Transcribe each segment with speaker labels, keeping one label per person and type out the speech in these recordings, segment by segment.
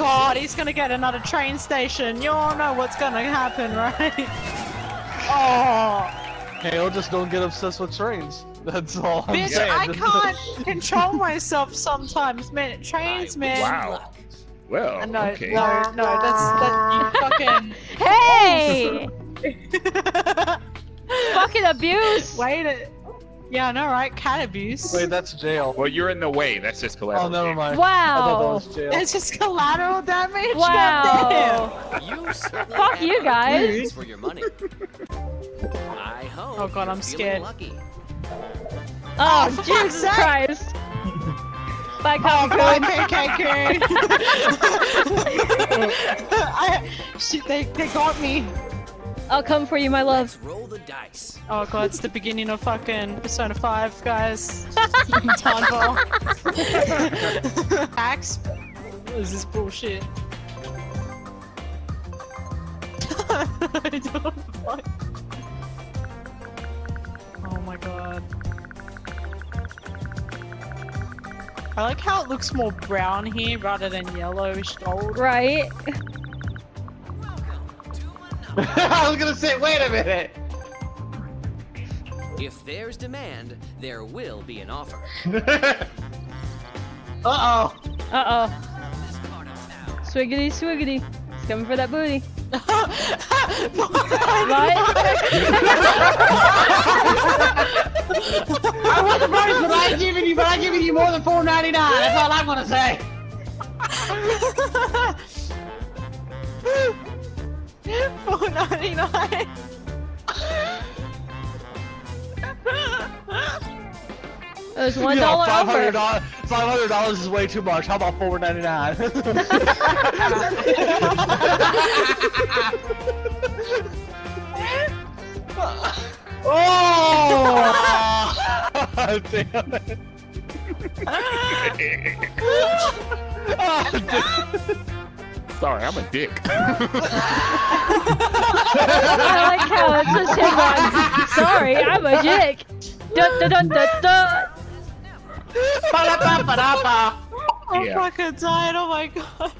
Speaker 1: god, he's gonna get another train station. You all know what's gonna happen, right? Oh,
Speaker 2: Hale, just don't get obsessed with trains. That's all I'm
Speaker 1: bitch,
Speaker 2: saying.
Speaker 1: I can't control myself sometimes, man. Trains, man.
Speaker 3: Wow. Well,
Speaker 1: Uh, No,
Speaker 3: okay.
Speaker 1: no, no, that's that you fucking Hey
Speaker 4: Fucking abuse!
Speaker 1: wait. It. Yeah, I know, right? Cat abuse.
Speaker 2: Wait, that's jail.
Speaker 3: Well, you're in the way. That's just collateral.
Speaker 2: Oh, never mind.
Speaker 4: Wow!
Speaker 2: that was jail.
Speaker 1: It's just collateral damage.
Speaker 4: Wow!
Speaker 5: You
Speaker 4: Fuck you guys.
Speaker 5: for your money. I hope
Speaker 1: Oh God, I'm scared.
Speaker 5: Lucky.
Speaker 4: Oh,
Speaker 1: for fuck's
Speaker 4: Jesus
Speaker 1: sake.
Speaker 4: Christ! Bye,
Speaker 1: Oh, bye,
Speaker 4: Cocoon.
Speaker 1: KKK. I, shit, they, they got me.
Speaker 4: I'll come for you, my love.
Speaker 5: Let's roll the dice.
Speaker 1: Oh god, it's the beginning of fucking Persona 5, guys. Townfall. Hacks? What is this bullshit? I don't like- oh my god. I like how it looks more brown here rather than yellowish gold.
Speaker 4: Right?
Speaker 2: I was gonna say, wait a minute.
Speaker 5: If there's demand, there will be an offer.
Speaker 2: Uh oh.
Speaker 4: Uh oh. Swiggity swiggity. He's coming for that booty.
Speaker 6: I want the price, but I ain't giving you, but I giving you more than four ninety nine. That's all I'm gonna say.
Speaker 1: Four ninety nine.
Speaker 4: It was one dollar over.
Speaker 2: dollars. Five hundred dollars is way too much. How about four ninety nine? Oh! oh! Damn it.
Speaker 3: Sorry, I'm a dick.
Speaker 4: I like how it's just him going, sorry, I'm a dick. Dun dun dun dun dun.
Speaker 6: Ba-da-ba-ba-da-ba.
Speaker 1: I'm
Speaker 3: Yeah.
Speaker 1: Oh, fucking dying. Oh my god.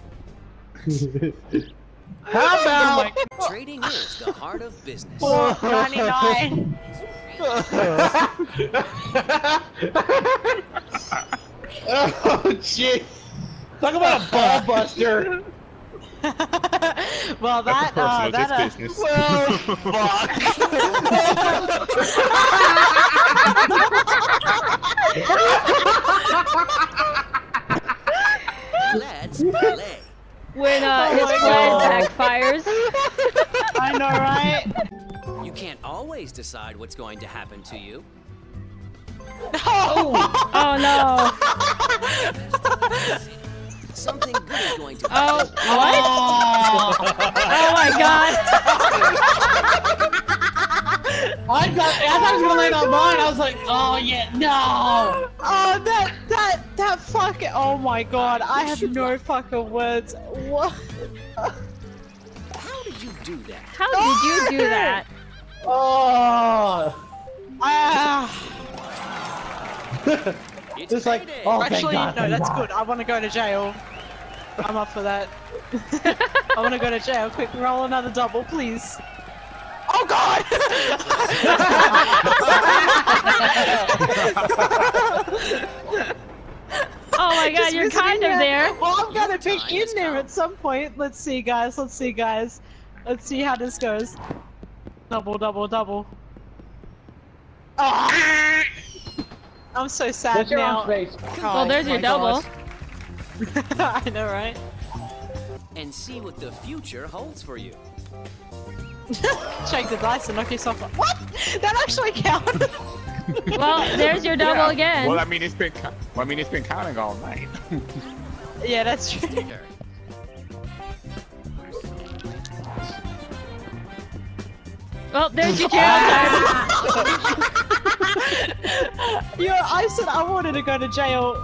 Speaker 6: How oh, about
Speaker 5: Trading is the heart of business.
Speaker 1: Four ninety nine.
Speaker 6: Oh shit! Talk about a ball buster.
Speaker 1: well, that
Speaker 3: Personal,
Speaker 1: uh, that uh,
Speaker 3: business.
Speaker 2: well, fuck.
Speaker 5: Let's play.
Speaker 4: When uh,
Speaker 1: Oh
Speaker 4: his
Speaker 1: my
Speaker 4: plan backfires.
Speaker 1: I know, right?
Speaker 5: You can't always decide what's going to happen to you.
Speaker 4: Oh! Oh no.
Speaker 5: Something good is going to
Speaker 4: Oh,
Speaker 5: happen.
Speaker 4: what? Oh my god.
Speaker 6: I got. I thought he was gonna land on mine. I was like, oh yeah, no.
Speaker 1: Oh, that that that fucking. Oh my god, I have no fucking words. What?
Speaker 5: How did you do that?
Speaker 4: How did you do that?
Speaker 6: Oh.
Speaker 1: Ah.
Speaker 5: It's
Speaker 6: It's like,
Speaker 5: payday.
Speaker 6: oh, thank
Speaker 1: Actually,
Speaker 6: God,
Speaker 1: no,
Speaker 6: thank
Speaker 1: that's
Speaker 6: God.
Speaker 1: good. I want to go to jail. I'm up for that. I want to go to jail. Quick, roll another double, please. Oh God!
Speaker 4: Oh my god,
Speaker 1: Just
Speaker 4: you're kind of there.
Speaker 1: Well, I'm gonna
Speaker 5: Your
Speaker 1: be
Speaker 5: time
Speaker 1: in
Speaker 5: has
Speaker 1: there at some point. Let's see, guys. Let's see, guys. Let's see how this goes. Double, double, double. Oh, I'm so sad
Speaker 6: That's
Speaker 1: now.
Speaker 6: own oh, face.
Speaker 4: Well, there's your double.
Speaker 1: I know, right?
Speaker 5: And see what the future holds for you.
Speaker 1: Shake the dice and knock yourself off. What? That actually counted.
Speaker 4: Well, there's your double
Speaker 3: Yeah.
Speaker 4: again.
Speaker 3: Well, I mean, it's been. Well, I mean, it's been counting all night.
Speaker 1: yeah, that's true.
Speaker 4: Well, there's your jail time.
Speaker 1: Yo, I said I wanted to go to jail.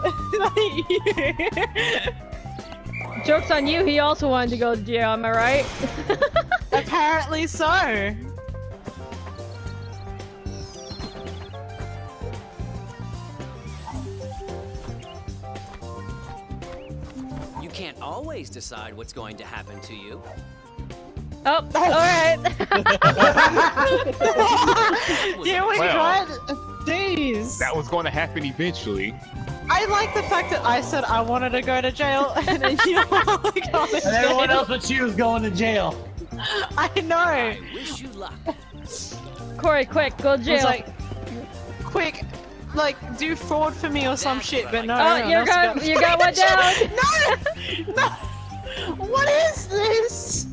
Speaker 4: Joke's on you, he also wanted to go to jail, am I right?
Speaker 1: Apparently so.
Speaker 5: You can't always decide what's going to happen to you.
Speaker 4: Oh, alright.
Speaker 1: yeah, we
Speaker 3: Well.
Speaker 1: tried. Jeez.
Speaker 3: That was going to happen eventually.
Speaker 1: I like the fact that I said I wanted to go to jail, and then you're like, oh,
Speaker 6: And everyone else but you is going to jail.
Speaker 1: I know.
Speaker 5: I wish you luck.
Speaker 4: Corey, quick, go to
Speaker 1: It's
Speaker 4: jail.
Speaker 1: like, quick, like, do fraud for me or some shit, but no.
Speaker 4: oh,
Speaker 1: everyone
Speaker 4: you
Speaker 1: else
Speaker 4: got,
Speaker 1: got-
Speaker 4: you got one down.
Speaker 1: no! No! What is this?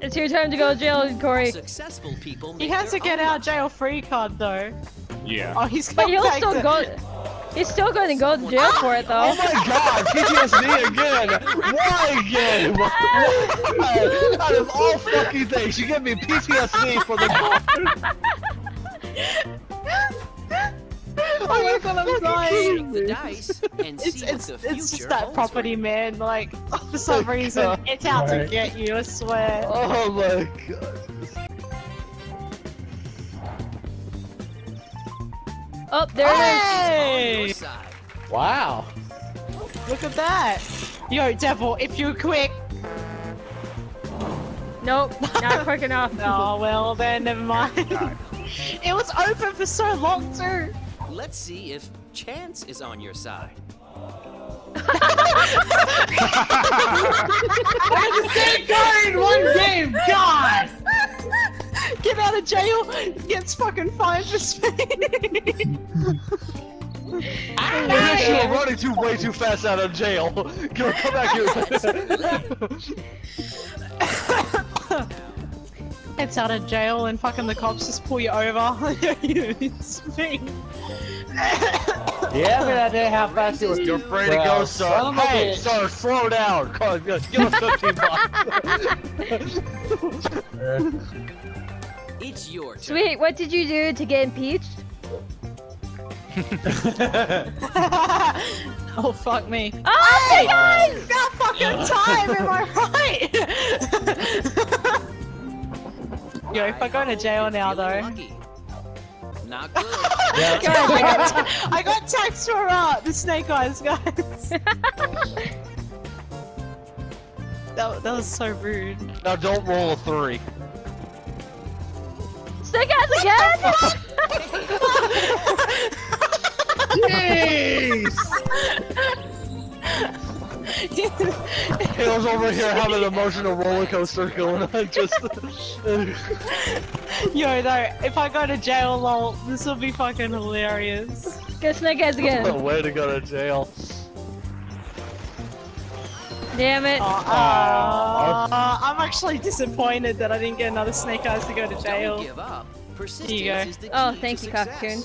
Speaker 4: It's your time to go to jail, Corey.
Speaker 5: Successful people.
Speaker 1: He
Speaker 5: make
Speaker 1: has to get
Speaker 5: own
Speaker 1: our jail free card though.
Speaker 3: Yeah.
Speaker 1: Oh, he's
Speaker 4: But he'll
Speaker 1: back
Speaker 4: still
Speaker 1: the-
Speaker 4: go. He's still going to go to jail for it, though.
Speaker 2: Oh my god, PTSD again! Why again? Why? Out of all fucking things, you give me PTSD for the
Speaker 1: Oh my god, I'm dying.
Speaker 5: The dice and
Speaker 1: It's
Speaker 5: see
Speaker 1: it's
Speaker 5: the
Speaker 1: it's just that property man, like for some oh
Speaker 2: reason
Speaker 1: it's out to get you, I swear.
Speaker 2: Oh my god.
Speaker 4: Oh, there it is.
Speaker 5: On
Speaker 1: Hey!
Speaker 5: your side.
Speaker 6: Wow.
Speaker 1: Look at that! Yo, devil, if you're quick.
Speaker 4: Nope, not quick enough.
Speaker 1: Oh well, then never mind. it was open for so long too.
Speaker 5: Let's see if chance is on your side.
Speaker 6: That's the same card in one game. God.
Speaker 1: Get out of jail. Gets fucking fined for speeding.
Speaker 2: I Maybe You're running too way too fast out of jail. Go come back here.
Speaker 1: It's out of jail and fucking the cops just pull you over. it's me.
Speaker 6: Yeah, but I did how fast it was.
Speaker 2: You're free to go, sir.
Speaker 6: of a
Speaker 2: Hey, sir, slow down. Come on, Give us 15 bucks.
Speaker 5: It's your turn.
Speaker 4: Sweet, what did you do to get impeached?
Speaker 1: oh fuck me.
Speaker 4: Oh,
Speaker 1: Hey,
Speaker 4: my God!
Speaker 1: About fucking time, am I right? Yo, if I go to jail now though.
Speaker 5: lucky. Not good.
Speaker 6: Yeah.
Speaker 1: I got, I got taxed for uh, the snake eyes, guys. That, that was so rude.
Speaker 2: Now don't roll a three.
Speaker 4: Snake eyes again?
Speaker 2: Jeez! Hale's over here having an emotional roller coaster going on. Just
Speaker 1: Yo, though, if I go to jail, lol, this will be fucking hilarious.
Speaker 4: Get snake eyes
Speaker 2: a
Speaker 4: again.
Speaker 2: way to go to jail.
Speaker 4: Damn it.
Speaker 1: Uh, uh, I'm actually disappointed that I didn't get another snake eyes to go to
Speaker 5: Don't
Speaker 1: jail.
Speaker 5: give up. Persistence
Speaker 1: you go.
Speaker 5: is the key
Speaker 4: Oh,
Speaker 5: to
Speaker 4: thank you,
Speaker 5: success.
Speaker 4: Cocoon.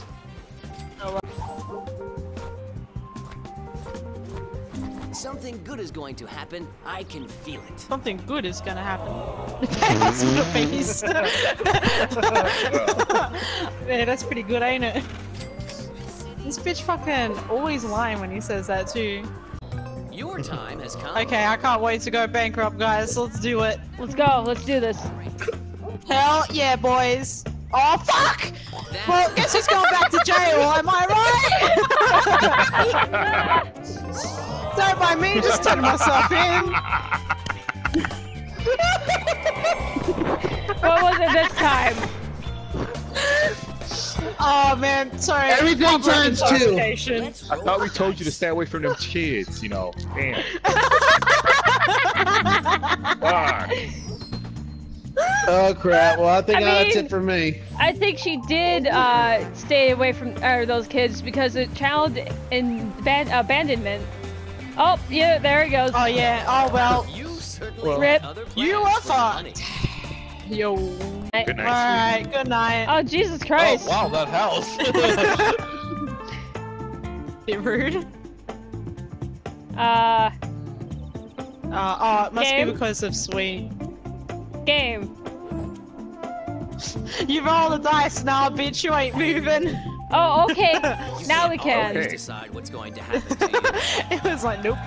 Speaker 5: Something good is going to happen. I can feel it.
Speaker 1: Something good is gonna happen. that's the face. yeah, that's pretty good, ain't it? This bitch fucking always lying when he says that too.
Speaker 5: Your time has come.
Speaker 1: Okay, I can't wait to go bankrupt, guys. Let's do it.
Speaker 4: Let's go, let's do this.
Speaker 1: Hell yeah, boys. Oh fuck!
Speaker 5: That's
Speaker 1: Well, guess who's going back to jail? Am I right? Don't mind me, just turning myself in.
Speaker 4: What was it this time?
Speaker 1: Oh man, sorry.
Speaker 6: Everything
Speaker 1: Proper
Speaker 6: times two.
Speaker 3: I thought we told you to stay away from them kids, you know. Damn.
Speaker 6: Oh crap! Well, I think
Speaker 4: I
Speaker 6: that's
Speaker 4: mean-
Speaker 6: it for me.
Speaker 4: I think she did uh, stay away from uh, those kids because of child in ban- abandonment. Oh, yeah, there it goes.
Speaker 1: Oh yeah. Oh well.
Speaker 5: You certainly
Speaker 6: Well-
Speaker 4: Rip.
Speaker 5: other
Speaker 1: You are
Speaker 5: for
Speaker 1: fucked.
Speaker 5: Money.
Speaker 1: Yo.
Speaker 3: Good night,
Speaker 1: Alright, good night.
Speaker 4: Oh, Jesus
Speaker 2: Oh
Speaker 4: Christ.
Speaker 2: wow, that house.
Speaker 1: Bit rude.
Speaker 4: Uh,
Speaker 1: Uh, oh, it must
Speaker 4: Game?
Speaker 1: be because of sweet.
Speaker 4: game.
Speaker 1: You roll the dice now, bitch. You ain't moving.
Speaker 4: Oh, okay. Now we can.
Speaker 5: always
Speaker 3: Okay.
Speaker 5: decide what's going to happen to you.
Speaker 1: it was like, nope.